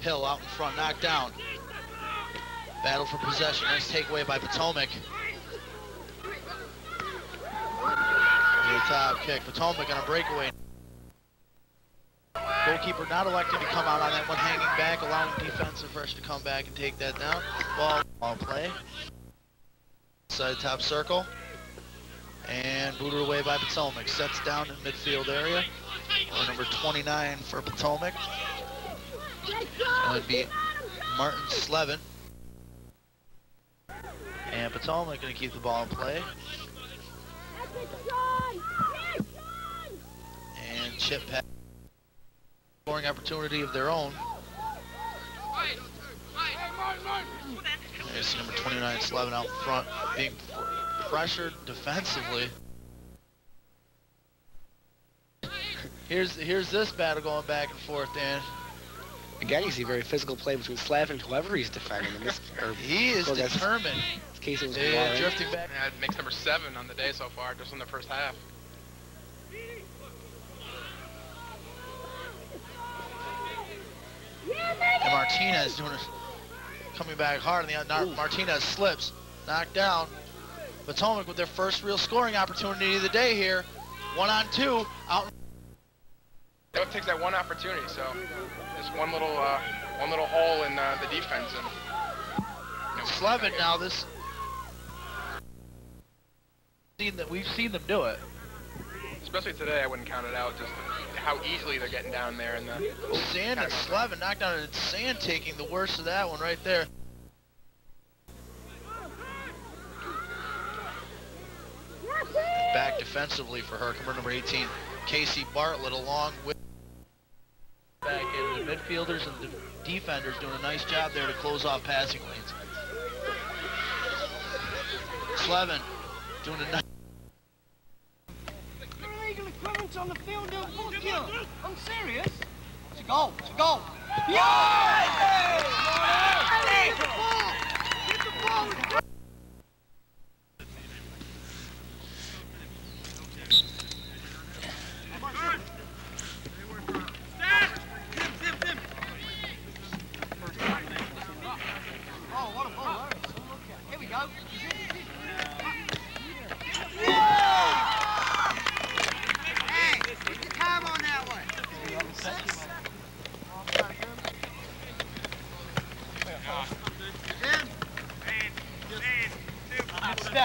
Hill out in front, knocked down. Battle for possession, nice takeaway by Potomac. Over the top kick, Potomac on a breakaway. Goalkeeper not elected to come out on that one, hanging back, allowing defensive rush to come back and take that down. Ball, ball play. Side top circle. And booted away by Potomac. Sets down in midfield area. Or number 29 for Potomac. It would be Martin Slavin. And Potomac going to keep the ball in play. And chip pass. Scoring opportunity of their own. There's number 29 Slavin out front being pressured defensively. Here's here's this battle going back and forth, Dan. Again, you see very physical play between Slav and whoever he's defending. In this, or, He is determined. in this case, was Yeah, Warren. drifting back. Yeah, it makes number seven on the day so far, just in the first half. And Martinez doing a, coming back hard, and the not, Martinez slips, knocked down. Potomac with their first real scoring opportunity of the day here. One on two, out. It takes that one opportunity, so just one little uh, one little hole in uh, the defense, and you know, Slavin now. This seen that we've seen them do it. especially today, I wouldn't count it out. Just how easily they're getting down there, and the Sand and Slavin knocked down, and Sand taking the worst of that one right there. Back defensively for her, number 18, Casey Bartlett, along with in midfielders and the defenders doing a nice job there to close off passing lanes. Slavin doing a nice. illegal equipment on the field, they'll book you. I'm serious. It's a goal. It's a goal. Yeah! Get the ball. Get the ball. Oh, what a ball. that is. Look at- Here we go. Hey, get the time on that one.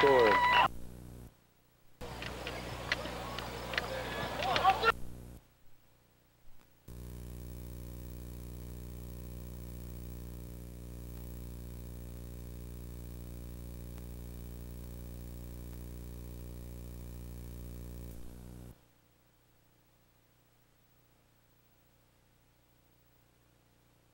forward.